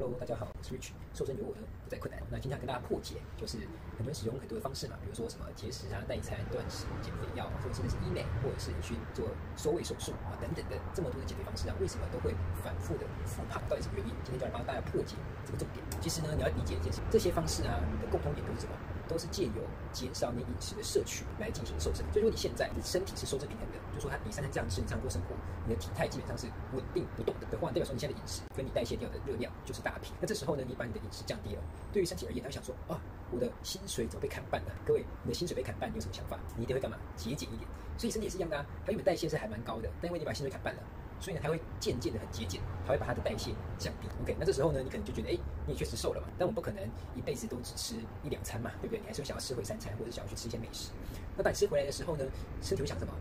Hello，大家好，我是 Rich，瘦身有我呢不再困难。那今天要跟大家破解，就是很多人使用很多的方式嘛，比如说什么节食啊、代餐、断食、减肥药，或者甚至是医美，或者是你去做缩胃手术啊等等的这么多的减肥方式啊，为什么都会反复的复胖？到底什么原因？今天就来帮大家破解这个重点。其实呢，你要理解一件事，这些方式啊你的共同点都是什么？都是借由减少你饮食的摄取来进行瘦身。所以说你现在你身体是收支平衡的，就说它你三餐这样吃，你这样过生活，你的体态基本上是稳定不动的的话，代表说你现在的饮食跟你代谢掉的热量就是大批。那这时候呢，你把你的饮食降低了，对于身体而言，他会想说啊，我的薪水怎么被砍半了？各位，你的薪水被砍半，你有什么想法？你一定会干嘛？节俭一点。所以身体也是一样的啊，它原本代谢是还蛮高的，但因为你把薪水砍半了。所以呢，它会渐渐的很节俭，它会把它的代谢降低。OK，那这时候呢，你可能就觉得，哎，你也确实瘦了嘛。但我们不可能一辈子都只吃一两餐嘛，对不对？你还是会想要吃回三餐，或者想要去吃一些美食。那当你吃回来的时候呢，身体会想什么？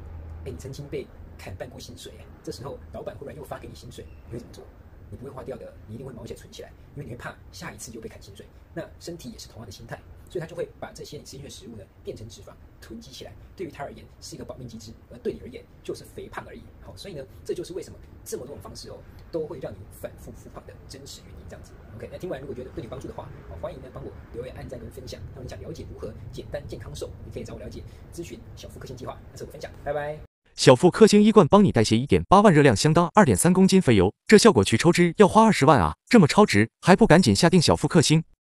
哎，你曾经被砍半过薪水，这时候老板忽然又发给你薪水，你会怎么做？你不会花掉的，你一定会毛险存起来，因为你会怕下一次又被砍薪水。那身体也是同样的心态，所以他就会把这些你吃进去的食物呢变成脂肪囤积起来。对于他而言是一个保命机制，而对你而言就是肥胖而已。好，所以呢，这就是为什么这么多种方式哦都会让你反复复胖的真实原因。这样子，OK。那听完如果觉得对你帮助的话，好欢迎呢帮我留言、按赞跟分享。那你想了解如何简单健康瘦，你可以找我了解咨询小腹克星计划。那是我分享，拜拜。小腹克星一罐帮你代谢一点八万热量，相当二点三公斤肥油，这效果去抽脂要花二十万啊！这么超值，还不赶紧下定小腹克星？